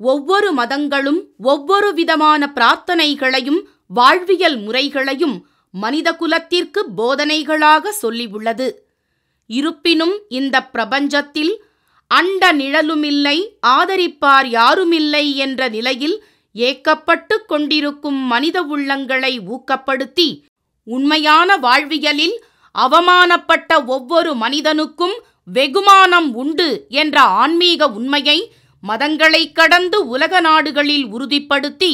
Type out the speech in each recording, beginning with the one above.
ஒவ்வொரு மதங்களும் ஒவ்வொரு விதமான பிரார்த்தனைகளையும் வாழ்வியல் முறைகளையும் மனித குலத்திற்கு போதனைகளாக சொல்லியுள்ளது. இருப்பினும் இந்த பிரபஞ்சத்தில் அண்ட நிழலுமில்லை ஆதரிப்பார் யாருமில்லை என்ற நிலையில் ஏக்கப்பட்டு கொண்டிருக்கும் மனித உள்ளங்களை ஊக்கப்படுத்தி உண்மையான வாழ்வியலில் அவமானப்பட்ட ஒவ்வொரு மனிதனுக்கும் வெகுமானம் உண்டு என்ற ஆன்மீக உண்மையை மதங்களை கடந்து உலக நாடுகளில் உறுதிப்படுத்தி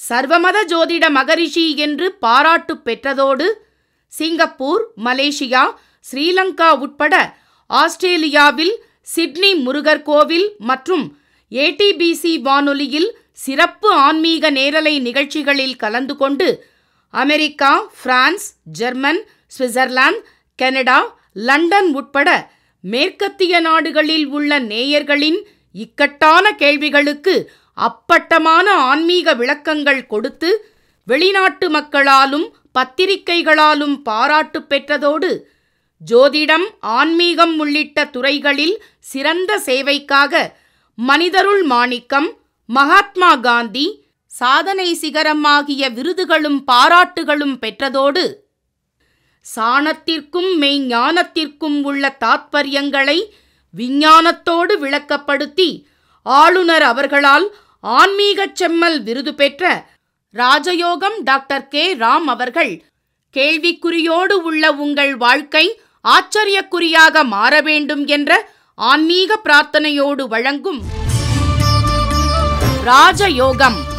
சர்வமத ஜோதிட மகரிஷி என்று பாராட்டு பெற்றதோடு சிங்கப்பூர் மலேசியா ஸ்ரீலங்கா உட்பட ஆஸ்திரேலியாவில் சிட்னி முருகர் கோவில் மற்றும் ஏடிபிசி வானொலியில் சிறப்பு ஆன்மீக நேரலை நிகழ்ச்சிகளில் கலந்து கொண்டு America France German Switzerland Canada London உட்பட மேற்கத்திய நாடுகளில் உள்ள நேயர்களின் இக்கட்டான கேள்விகளுக்கு அப்பட்டமான ஆன்மீக விளக்கங்கள் கொடுத்து வெளிநாட்டு மக்களாலும் பத்திரிகைகளாலும் பாராட்டு பெற்றதோடு ஜோதிடம் ஆன்மீகம் உள்ளிட்ட துறைகளில் சிறந்த சேவைக்காக மனிதருள் மாணிக்கம் மகாத்மா காந்தி சாதனை சிகரமாகிய விருதுகளும் பாராட்டுகளும் பெற்றதோடு சாணத்திற்கும் மெய்ஞானத்திற்கும் உள்ள தாத்பரியங்களை விஞ்ஞானத்தோடு விளக்கப்படுத்தி ஆளுநர் அவர்களால் ஆன்மீகச் செம்மல் விருது பெற்ற ராஜயோகம் டாக்டர் கே. ராம் அவர்கள் கேள்விக்குறியோடு உள்ள உங்கள் வாழ்க்கை ஆச்சரியக்குறியாக மாற வேண்டும் என்ற ஆன்மீக பிரார்த்தனையோடு வழங்கும் ராஜயோகம்.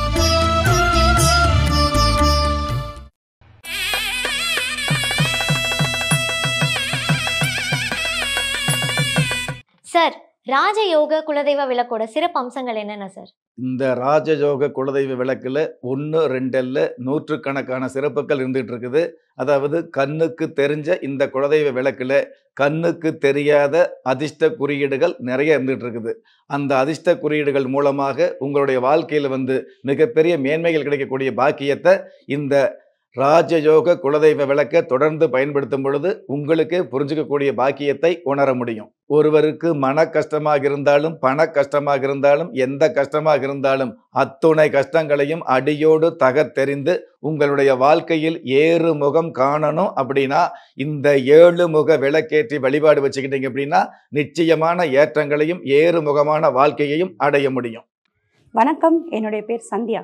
சார் ராஜயோக குலதெய்வ விளக்கோட சிறப்பு அம்சங்கள் என்னென்ன சார்? இந்த ராஜயோக குலதெய்வ விளக்கில் ஒன்று ரெண்டில் நூற்றுக்கணக்கான சிறப்புகள் இருந்துகிட்டு இருக்குது அதாவது கண்ணுக்கு தெரிஞ்ச இந்த குலதெய்வ விளக்கில் கண்ணுக்கு தெரியாத அதிர்ஷ்ட குறியீடுகள் நிறைய இருந்துகிட்டு இருக்குது அந்த அதிர்ஷ்ட குறியீடுகள் மூலமாக உங்களுடைய வாழ்க்கையில் வந்து மிகப்பெரிய மேன்மைகள் கிடைக்கக்கூடிய பாக்கியத்தை இந்த ராஜயோக குலதெய்வ விளக்க தொடர்ந்து பயன்படுத்தும் பொழுது உங்களுக்கு புரிஞ்சுக்கக்கூடிய பாக்கியத்தை உணர முடியும். ஒருவருக்கு மன கஷ்டமாக இருந்தாலும் பண கஷ்டமாக இருந்தாலும் எந்த கஷ்டமாக இருந்தாலும் அத்துணை கஷ்டங்களையும் அடியோடு தகர்த்தெறிந்து உங்களுடைய வாழ்க்கையில் ஏறு முகம் காணணும் அப்படின்னா இந்த ஏழு முக விளக்கேற்றி வழிபாடு வச்சுக்கிட்டீங்க அப்படின்னா நிச்சயமான ஏற்றங்களையும் ஏறு முகமான வாழ்க்கையையும் அடைய முடியும். வணக்கம். என்னுடைய பேர் சந்தியா.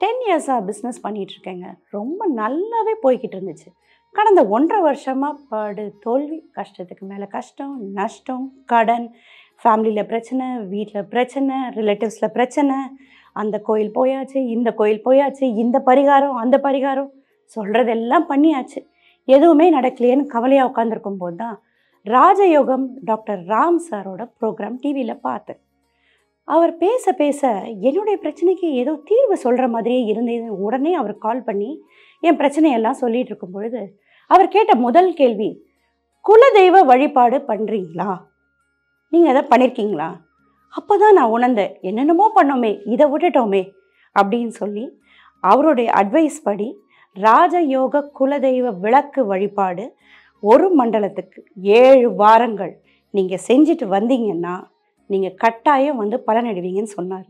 டென் இயர்ஸாக பிஸ்னஸ் பண்ணிகிட்ருக்கேங்க ரொம்ப நல்லாவே போய்கிட்டு இருந்துச்சு கடந்த ஒன்றரை வருஷமாக படு தோல்வி கஷ்டத்துக்கு மேலே கஷ்டம் நஷ்டம் கடன் ஃபேமிலியில் பிரச்சனை வீட்டில் பிரச்சனை ரிலேட்டிவ்ஸில் பிரச்சனை அந்த கோயில் போயாச்சு இந்த கோயில் போயாச்சு இந்த பரிகாரம் அந்த பரிகாரம் சொல்கிறதெல்லாம் பண்ணியாச்சு. எதுவுமே நடக்கலையேன்னு கவலையாக உட்காந்துருக்கும் போது தான் ராஜயோகம் டாக்டர் ராம் சாரோட ப்ரோக்ராம் டிவியில் பார்த்தேன். அவர் பேச பேச என்னுடைய பிரச்சனைக்கு ஏதோ தீர்வு சொல்கிற மாதிரியே இருந்தது உடனே அவர் கால் பண்ணி என் பிரச்சனையெல்லாம் சொல்லிட்டு இருக்கும் பொழுது அவர் கேட்ட முதல் கேள்வி குலதெய்வ வழிபாடு பண்ணுறீங்களா நீங்கள் எதை பண்ணியிருக்கீங்களா அப்போ தான் நான் உணர்ந்தேன் என்னென்னமோ பண்ணோமே இதை விட்டுட்டோமே அப்படின்னு சொல்லி அவருடைய அட்வைஸ் படி ராஜயோக குலதெய்வ விளக்கு வழிபாடு ஒரு மண்டலத்துக்கு ஏழு வாரங்கள் நீங்கள் செஞ்சுட்டு வந்தீங்கன்னா நீங்கள் கட்டாயம் வந்து பலனடைவீங்கன்னு சொன்னார்.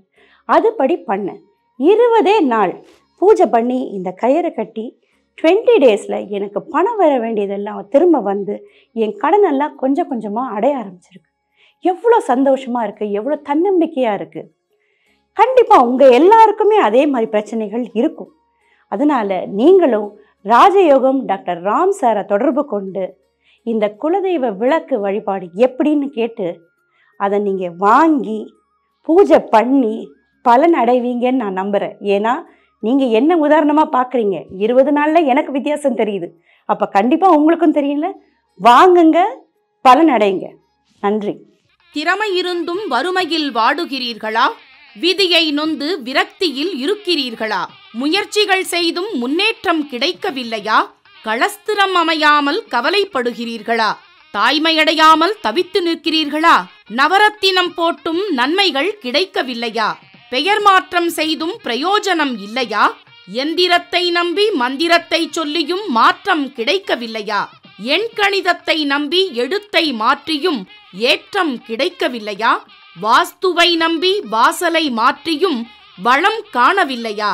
அதுபடி பண்ணேன் இருபதே நாள் பூஜை பண்ணி இந்த கயிறை கட்டி டுவெண்ட்டி டேஸில் எனக்கு பணம் வர வேண்டியதெல்லாம் திரும்ப வந்து என் கடனெல்லாம் கொஞ்சம் கொஞ்சமாக அடைய ஆரம்பிச்சிருக்கு. எவ்வளோ சந்தோஷமாக இருக்குது எவ்வளோ தன்னம்பிக்கையாக இருக்குது கண்டிப்பாக உங்கள் எல்லாருக்குமே அதே மாதிரி பிரச்சனைகள் இருக்கும். அதனால் நீங்களும் ராஜயோகம் டாக்டர் ராம் சாரை தொடர்பு கொண்டு இந்த குலதெய்வ விளக்கு வழிபாடு எப்படின்னு கேட்டு அதை நீங்கள் வாங்கி பூஜை பண்ணி பலன் அடைவீங்கன்னு நான் நம்புகிறேன் ஏன்னா நீங்கள் என்ன உதாரணமாக பார்க்குறீங்க இருபது நாளில் எனக்கு வித்தியாசம் தெரியுது. அப்போ கண்டிப்பாக உங்களுக்கும் தெரியல வாங்குங்க பலன் அடைங்க. நன்றி. திறமை இருந்தும் வறுமையில் வாடுகிறீர்களா? விதியை நொந்து விரக்தியில் இருக்கிறீர்களா? முயற்சிகள் செய்தும் முன்னேற்றம் கிடைக்கவில்லையா? களஸ்திரம் அமையாமல் கவலைப்படுகிறீர்களா? தாய்மையடையாமல் தவித்து நிற்கிறீர்களா? நவரத்தினம் போட்டும் நன்மைகள் கிடைக்கவில்லையா? பெயர் மாற்றம் செய்தும் பிரயோஜனம் இல்லையா? எந்திரத்தை நம்பி மந்திரத்தை சொல்லியும் மாற்றம் கிடைக்கவில்லையா? எண்கணிதத்தை நம்பி எழுத்தை மாற்றியும் ஏற்றம் கிடைக்கவில்லையா? வாஸ்துவை நம்பி வாசலை மாற்றியும் வளம் காணவில்லையா?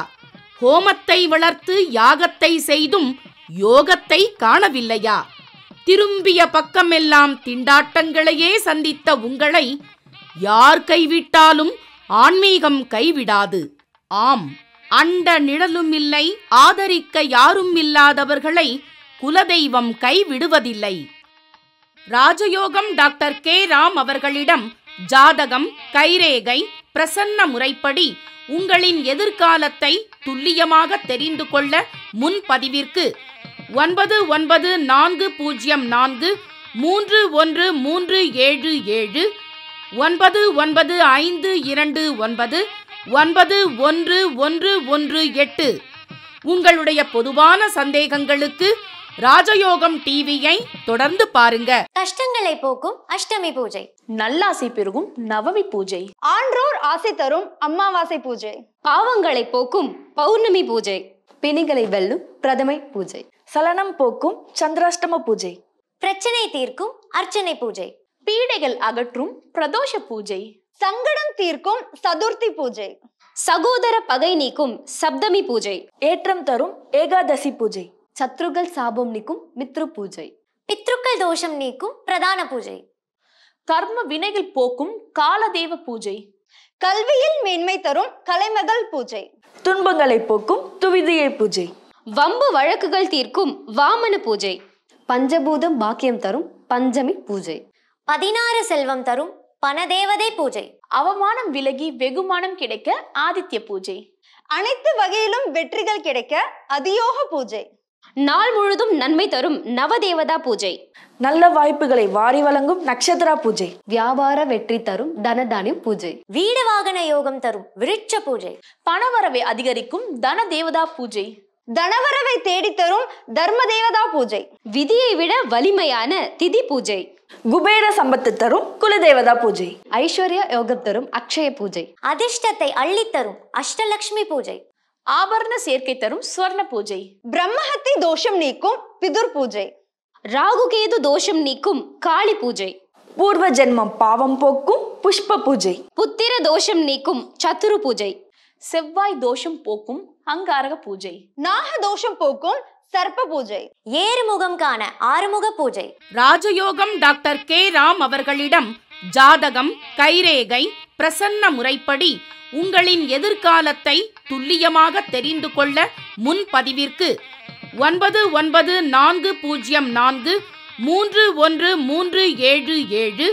ஹோமத்தை வளர்த்து யாகத்தை செய்தும் யோகத்தை காணவில்லையா? திரும்பிய பக்கமெல்லாம் திண்டாட்டங்களையே சந்தித்த உங்களை யார் கைவிட்டாலும் ஆன்மீகம் கைவிடாது. ஆம் அண்ட நிழலும் இல்லை ஆதரிக்க யாரும் இல்லாதவர்களை குலதெய்வம் கைவிடுவதில்லை. ராஜயோகம் டாக்டர் கே. ராம் அவர்களிடம் ஜாதகம் கைரேகை பிரசன்ன முறைப்படி உங்களின் எதிர்காலத்தை துல்லியமாக தெரிந்து கொள்ள முன்பதிவிற்கு ஒன்பது ஒன்பது நான்கு பூஜ்ஜியம் நான்கு மூன்று ஒன்று மூன்று ஏழு ஏழு ஒன்பது ஒன்பது ஐந்து இரண்டு ஒன்பது ஒன்பது ஒன்று ஒன்று ஒன்று எட்டு. உங்களுடைய பொதுவான சந்தேகங்களுக்கு ராஜயோகம் டிவியை தொடர்ந்து பாருங்க. கஷ்டங்களை போக்கும் அஷ்டமி பூஜை. நல்லாசை பெருகும் நவமி பூஜை. ஆன்றோர் ஆசை தரும் அமாவாசை பூஜை. பாவங்களை போக்கும் பௌர்ணமி பூஜை. பிணிகளை வெல்லும் பிரதமை பூஜை. சலனம் போக்கும் சந்திராஷ்டம பூஜை. பிரச்சனை தீர்க்கும் அர்ச்சனை பூஜை. பீடைகள் அகற்றும் பிரதோஷ பூஜை. சங்கடம் தீர்க்கும் சதுர்த்தி பூஜை. சகோதர பகை நீக்கும் சப்தமி பூஜை. ஏற்றம் தரும் ஏகாதசி பூஜை. சத்ருகள் சாபம் நீக்கும் மித்ரு பூஜை. பித்ருக்கள் தோஷம் நீக்கும் பிரதான பூஜை. கர்ம வினைகள் போக்கும் காலதேவ பூஜை. கல்வியில் மேன்மை தரும் கலைமகள் பூஜை. துன்பங்களை போக்கும் துவிதியை பூஜை. வம்பு வழக்குகள் தீர்க்கும் வாமன பூஜை. பஞ்சபூதம் பாக்கியம் தரும் பஞ்சமி பூஜை. பதினாறு செல்வம் தரும் பணதேவதை பூஜை. அவமானம் விலகி வெகுமானம் கிடைக்க ஆதித்ய பூஜை. அனைத்து வகையிலும் வெற்றிகள் கிடைக்க அதியோக பூஜை. நாள் முழுதும் நன்மை தரும் நவதேவதா பூஜை. நல்ல வாய்ப்புகளை வாரி வழங்கும் நட்சத்திரா பூஜை. வியாபார வெற்றி தரும் தனதானியம் பூஜை. வீடு வாகன யோகம் தரும் விருட்ச பூஜை. பணவரவை அதிகரிக்கும் தன தேவதா பூஜை. தனவரவை தேடித் தரும் தர்ம தேவதா பூஜை. விதியை விட வலிமையான திதி பூஜை. குபேர சம்பத்து தரும் குலதேவதா பூஜை. ஐஸ்வர்ய யோகம் தரும் அக்ஷய பூஜை. அதிர்ஷ்டத்தை அள்ளித்தரும் அஷ்டலக்ஷ்மி பூஜை. ஆபரண சேர்க்கை தரும் ஸ்வர்ண பூஜை. பிரம்மஹத்தி தோஷம் நீக்கும் பிதுர் பூஜை. ராகுகேது தோஷம் நீக்கும் காளி பூஜை. பூர்வ ஜென்மம் பாவம் போக்கும் புஷ்ப பூஜை. புத்திர தோஷம் நீக்கும் சத்துரு பூஜை. செவ்வாய் தோஷம் போக்கும் அங்காரக பூஜை. நாக தோஷம் போக்கும் சர்ப்ப பூஜை. ஏறுமுகம் காண ஆறுமுக பூஜை. ராஜயோகம் டாக்டர் கே ராம் அவர்களிடம் ஜாதகம் கைரேகை பிரசன்ன முறைப்படி உங்களின் எதிர்காலத்தை துல்லியமாக தெரிந்து கொள்ள முன்பதிவிற்கு ஒன்பது ஒன்பது நான்கு பூஜ்ஜியம் நான்கு மூன்று ஒன்று மூன்று ஏழு ஏழு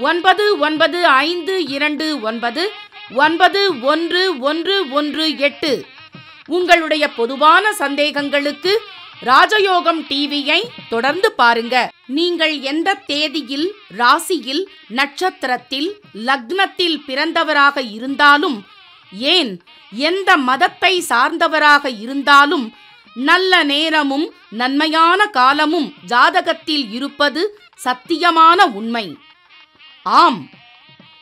ஒன்பது ஒன்பது ஐந்து இரண்டு ஒன்பது ஒன்பது ஒன்று ஒன்று ஒன்று எட்டு உங்களுடைய பொதுவான சந்தேகங்களுக்கு ராஜயோகம் டிவியை தொடர்ந்து பாருங்க. நீங்கள் எந்த தேதியில் ராசியில் நட்சத்திரத்தில் லக்னத்தில் பிறந்தவராக இருந்தாலும் ஏன் எந்த மதத்தை சார்ந்தவராக இருந்தாலும் நல்ல நேரமும் நன்மையான காலமும் ஜாதகத்தில் இருப்பது சத்தியமான உண்மை. ஆம்.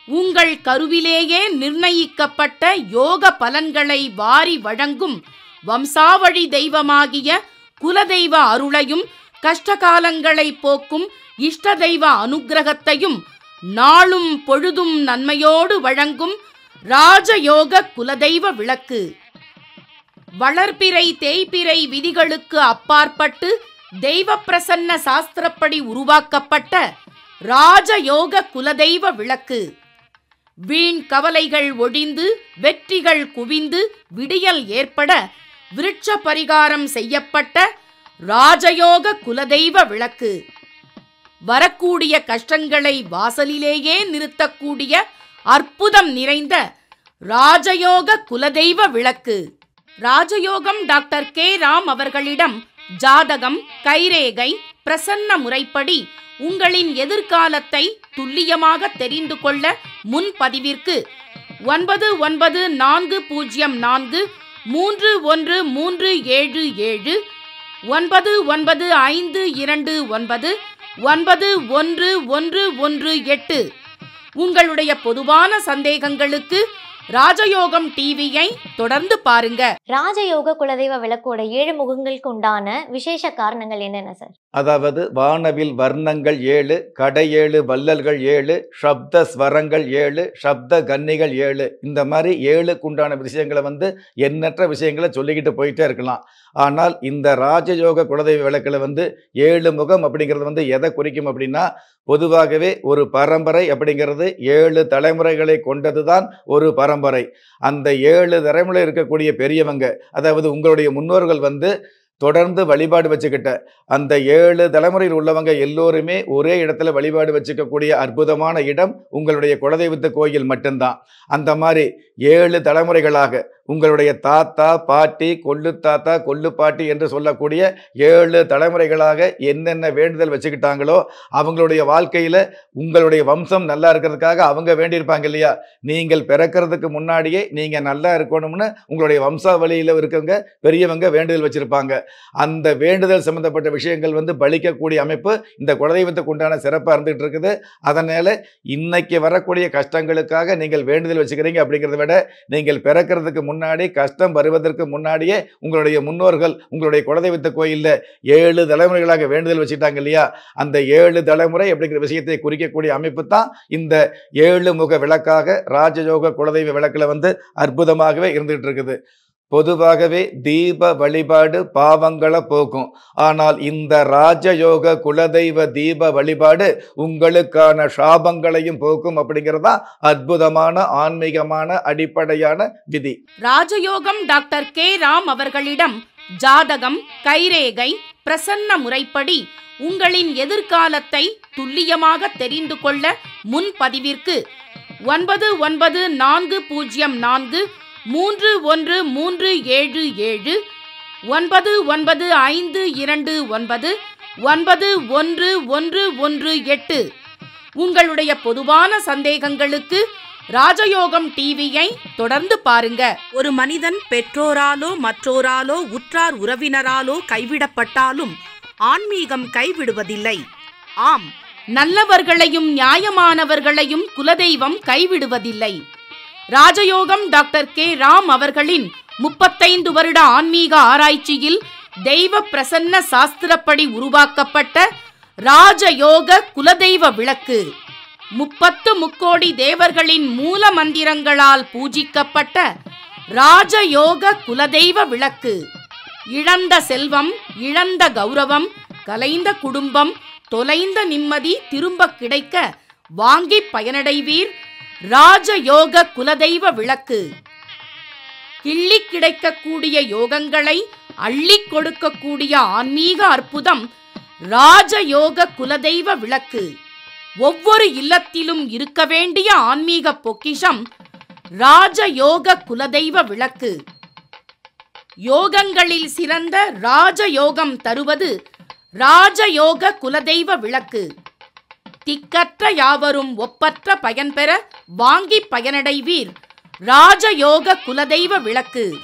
உங்கள் கருவிலேயே நிர்ணயிக்கப்பட்ட யோக பலன்களை வாரி வழங்கும் வம்சாவழி தெய்வமாகிய குலதெய்வ அருளையும் கஷ்டகாலங்களை போக்கும் இஷ்ட தெய்வ அனுக்கிரகத்தையும் நாளும் பொழுதும் நன்மையோடு வழங்கும் ராஜயோக குலதெய்வ விளக்கு. வளர்பிறை தேய்பிறை விதிகளுக்கு அப்பாற்பட்டு தெய்வ பிரசன்ன சாஸ்திரப்படி உருவாக்கப்பட்ட ராஜயோக குலதெய்வ விளக்கு. வீண் கவலைகள் ஒழிந்து வெற்றிகள் குவிந்து விடியல் ஏற்பட விருட்ச பரிகாரம் செய்யப்பட்ட ராஜயோக குலதெய்வ விளக்கு. வரக்கூடிய கஷ்டங்களை வாசலிலேயே நிறுத்தக்கூடிய அற்புதம் நிறைந்த ராஜயோக குலதெய்வ விளக்கு. ராஜயோகம் டாக்டர் கே. ராம் அவர்களிடம் ஜாதகம் கைரேகை பிரசன்ன முறைப்படி உங்களின் எதிர்காலத்தை துல்லியமாக தெரிந்து கொள்ள முன்பதிவிற்கு ஒன்பது ஒன்பது நான்கு பூஜ்ஜியம் நான்கு மூன்று ஒன்று மூன்று ஏழு ஏழு ஒன்பது ஒன்பது ஐந்து இரண்டு ஒன்பது ஒன்பது ஒன்று ஒன்று ஒன்று எட்டு. உங்களுடைய பொதுவான சந்தேகங்களுக்கு ராஜயோகம் டிவியை தொடர்ந்து பாருங்க. ராஜயோக குலதெய்வ விளக்கோட ஏழு முகங்களுக்கு உண்டான விசேஷ காரணங்கள் என்னென்ன சார் அதாவது வானவில் வர்ணங்கள் ஏழு கடையேழு வள்ளல்கள் ஏழு சப்த ஸ்வரங்கள் ஏழு சப்த கன்னிகள் ஏழு. இந்த மாதிரி ஏழுக்குண்டான விஷயங்களை வந்து எண்ணற்ற விஷயங்களை சொல்லிக்கிட்டு போயிட்டே இருக்கலாம். ஆனால் இந்த ராஜயோக குலதெய்வ விளக்கில் வந்து ஏழு முகம் அப்படிங்கிறது வந்து எதை குறிக்கும் அப்படின்னா பொதுவாகவே ஒரு பரம்பரை அப்படிங்கிறது ஏழு தலைமுறைகளை கொண்டதுதான் ஒரு பரம்பரை. அந்த ஏழு தலைமுறை இருக்கக்கூடிய பெரியவங்க அதாவது உங்களுடைய முன்னோர்கள் வந்து தொடர்ந்து வழிபாடு வச்சுக்கிட்ட அந்த ஏழு தலைமுறையில் உள்ளவங்க எல்லோருமே ஒரே இடத்துல வழிபாடு வச்சுக்கக்கூடிய அற்புதமான இடம் உங்களுடைய குலதெய்வத்து கோயில் மட்டும்தான். அந்த மாதிரி ஏழு தலைமுறைகளாக உங்களுடைய தாத்தா பாட்டி கொள்ளு தாத்தா கொள்ளு பாட்டி என்று சொல்லக்கூடிய ஏழு தலைமுறைகளாக என்னென்ன வேண்டுதல் வச்சுக்கிட்டாங்களோ அவங்களுடைய வாழ்க்கையில் உங்களுடைய வம்சம் நல்லா இருக்கிறதுக்காக அவங்க வேண்டியிருப்பாங்க இல்லையா? நீங்கள் பிறக்கிறதுக்கு முன்னாடியே நீங்கள் நல்லா இருக்கணும்னு உங்களுடைய வம்சாவளியில் இருக்கவங்க பெரியவங்க வேண்டுதல் வச்சுருப்பாங்க. அந்த வேண்டுதல் சம்மந்தப்பட்ட விஷயங்கள் வந்து பலிக்கக்கூடிய அமைப்பு இந்த குலதெய்வத்துக்கு உண்டான சிறப்பாக இருந்துகிட்டு இருக்குது. அதனால் இன்னைக்கு வரக்கூடிய கஷ்டங்களுக்காக நீங்கள் வேண்டுதல் வச்சுக்கிறீங்க அப்படிங்கிறத விட நீங்கள் பிறக்கிறதுக்கு முன்னாடி கஷ்டம் வருவதற்கு முன்னாடியே உங்களுடைய முன்னோர்கள் உங்களுடைய குலதெய்வத்த கோயிலில் ஏழு தலைமுறைகளாக வேண்டுதல் வச்சுட்டாங்க இல்லையா? அந்த ஏழு தலைமுறை அப்படிங்கிற விஷயத்தை குறிக்கக்கூடிய அமைப்பு தான் இந்த ஏழு முக விளக்காக ராஜயோக குலதெய்வ விளக்கில் வந்து அற்புதமாகவே இருந்துகிட்டு இருக்குது. பொதுவாகவே தீப வழிபாடு பாவங்களை போக்கும். ஆனால் இந்த ராஜயோக குலதெய்வ தீப வழிபாடு உங்களுக்கான சாபங்களையும் போக்கும் அப்படிங்கிறது அற்புதமான ஆன்மீகமான அடிப்படையான விதி. ராஜயோகம் டாக்டர் கே. ராம் அவர்களிடம் ஜாதகம் கைரேகை பிரசன்ன முறைப்படி உங்களின் எதிர்காலத்தை துல்லியமாக தெரிந்து கொள்ள முன்பதிவிற்கு ஒன்பது ஒன்பது நான்கு பூஜ்ஜியம் நான்கு மூன்று ஒன்று மூன்று ஏழு ஏழு ஒன்பது ஒன்பது ஐந்து இரண்டு ஒன்பது ஒன்பது ஒன்று ஒன்று ஒன்று எட்டு. உங்களுடைய பொதுவான சந்தேகங்களுக்கு ராஜயோகம் டிவியை தொடர்ந்து பாருங்க. ஒரு மனிதன் பெற்றோராலோ மற்றோராலோ உற்றார் உறவினராலோ கைவிடப்பட்டாலும் ஆன்மீகம் கைவிடுவதில்லை. ஆம். நல்லவர்களையும் நியாயமானவர்களையும் குலதெய்வம் கைவிடுவதில்லை. ராஜயோகம் டாக்டர் கே. ராம் அவர்களின் முப்பத்தைந்து வருட ஆன்மீக ஆராய்ச்சியில் தெய்வ பிரசன்ன சாஸ்திரப்படி உருவாக்கப்பட்ட ராஜயோக குலதெய்வ விளக்கு. முப்பத்து முக்கோடி தேவர்களின் மூல மந்திரங்களால் பூஜிக்கப்பட்ட ராஜயோக குலதெய்வ விளக்கு. இழந்த செல்வம் இழந்த கௌரவம் கலைந்த குடும்பம் தொலைந்த நிம்மதி திரும்ப கிடைக்க வாங்கி பயனடைவீர் ராஜயோக குலதெய்வ விளக்கு. கிள்ளி கிடைக்கக்கூடிய யோகங்களை அள்ளி கொடுக்கக்கூடிய ஆன்மீக அற்புதம் ராஜயோக குலதெய்வ விளக்கு. ஒவ்வொரு இல்லத்திலும் இருக்க வேண்டிய ஆன்மீக பொக்கிஷம் ராஜயோக குலதெய்வ விளக்கு. யோகங்களில் சிறந்த ராஜயோகம் தருவது ராஜயோக குலதெய்வ விளக்கு. திக்கற்ற யாவரும் ஒப்பற்ற பயன்பெற வாங்கி பயனடைவீர். ராஜயோக குலதெய்வ விளக்கு.